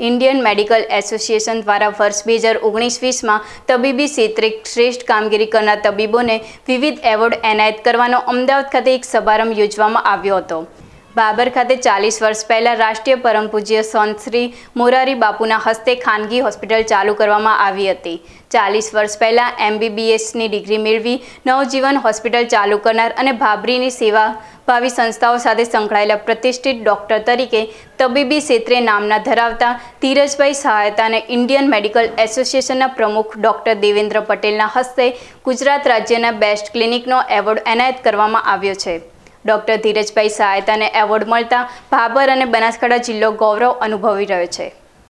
Indian medical association દ્વારા વર્ષ બે હજાર ઓગણીસ વીસમાં તબીબી ક્ષેત્રે શ્રેષ્ઠ કામગીરી કરનાર તબીબોને વિવિધ એવોર્ડ એનાયત કરવાનો અમદાવાદ ખાતે એક સમારંભ યોજવામાં આવ્યો હતો. બાબર ખાતે ચાલીસ વર્ષ પહેલાં રાષ્ટ્રીય પરમ પૂજ્ય સંત શ્રી મોરારી બાપુના હસ્તે ખાનગી હોસ્પિટલ ચાલુ કરવામાં આવી હતી. ચાલીસ વર્ષ પહેલાં એમબીબીએસની ડિગ્રી મેળવી નવજીવન હોસ્પિટલ ચાલુ કરનાર અને ભાભરીની સેવા ભાવી સંસ્થાઓ સાથે સંકળાયેલા પ્રતિષ્ઠિત ડૉક્ટર તરીકે તબીબી ક્ષેત્રે નામના ધરાવતા ધીરજભાઈ સહાયતાને ઇન્ડિયન મેડિકલ એસોસિએશનના પ્રમુખ ડૉક્ટર દેવેન્દ્ર પટેલના હસ્તે ગુજરાત રાજ્યના બેસ્ટ ક્લિનિકનો એવોર્ડ એનાયત કરવામાં આવ્યો છે. ડૉક્ટર ધીરજભાઈ સહાયતાને એવોર્ડ મળતા ભાભર અને બનાસકાંઠા જિલ્લો ગૌરવ અનુભવી રહ્યો છે.